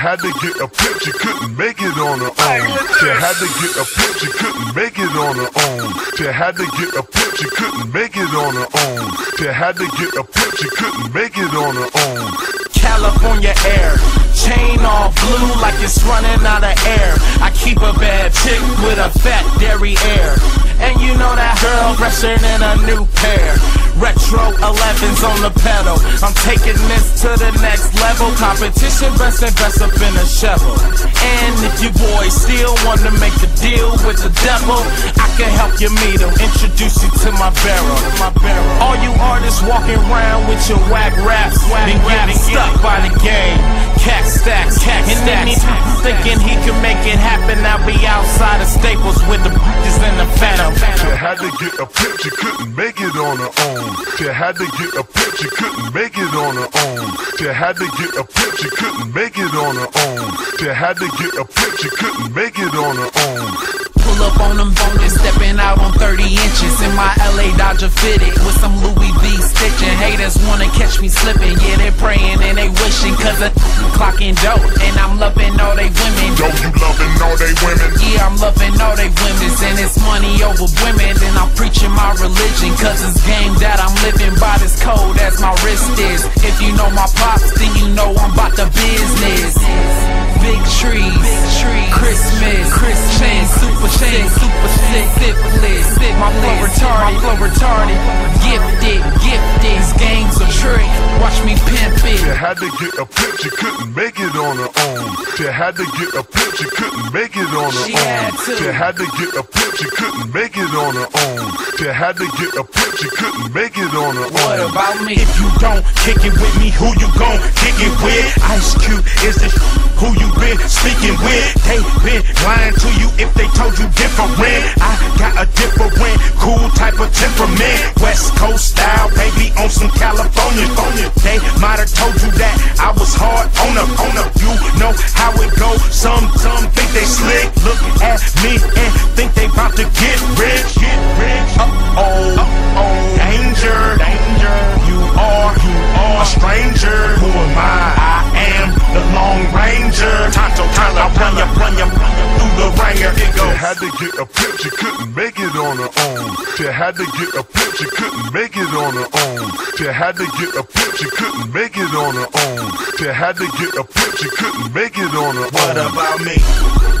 Had to get a you couldn't make it on her own. She had to get a you couldn't make it on her own. She had to get a you couldn't make it on her own. She had to get a you couldn't make it on her own. California air, chain all blue like it's running out of air. I keep a bad chick with a fat dairy air. And you know that girl fresher in a new pair. Retro 11s on the pedal. I'm taking this to the next level. Competition best and best up in a shovel. And if you boys still want to make a deal with the devil, I can help you meet him. Introduce you to my barrel. My barrel. All you artists walking around with your whack raps, been getting stuck by the game. Cat stacks, cat and then he thinking he can make it happen. I'll be outside of Staples with the bitches and the phantom. She had to get a pitch, you couldn't make it on her own. She had to get a pitch, you couldn't make it on her own. She had to get a pitch, you couldn't make it on her own. She had to get a pitch, you couldn't make it on her own. Pull up on them bonus, stepping out on 30 inches in my LA Dodger fitted with some Louis V stitching. Haters wanna catch me slipping, yeah, they're praying wishing cause the clocking dope. And I'm loving all they women. Yo, you loving all they women? Yeah, I'm loving all they women. And it's money over women. And I'm preaching my religion cause it's game that I'm living by this code as my wrist is. If you know my pops, then you know I'm about the business. Big trees, Christmas, Christmas, super sick, super sick, syphilis. My flow retarded, my flow retarded. Gifted, gifted. This She had to get a pitch, she couldn't make it on her own. She had to get a pitch, she couldn't make it on her She own. had to. She had to get a pitch, she couldn't make it on her own. She had to get a pitch, you couldn't make it on her What own. about me? If you don't kick it with me, who you gon' kick it with? Ice Cube is the who you been speaking with. They been lying to you if they told you different. I got a different, cool type of temperament. West Coast style, baby, on some California. They might have told you that I was hard on them, on them. You know how it go. Some, some think they slick. Look at me and think they about to get had to get a pitch, you couldn't make it on her own. She had to get a pitch, you couldn't make it on her own. She had to get a pitch, you couldn't make it on her own. She had to get a pitch, you couldn't make it on her own. What about me?